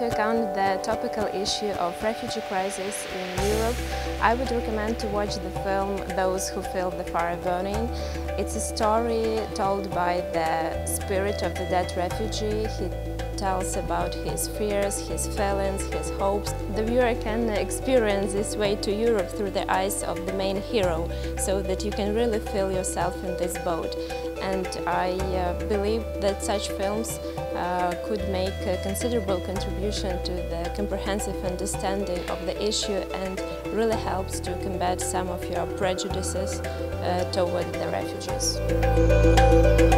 account the topical issue of refugee crisis in Europe, I would recommend to watch the film Those Who Feel the Fire Burning. It's a story told by the spirit of the dead refugee. He tells about his fears, his feelings, his hopes. The viewer can experience this way to Europe through the eyes of the main hero, so that you can really feel yourself in this boat. And I uh, believe that such films uh, could make a considerable contribution to the comprehensive understanding of the issue and really helps to combat some of your prejudices uh, toward the refugees.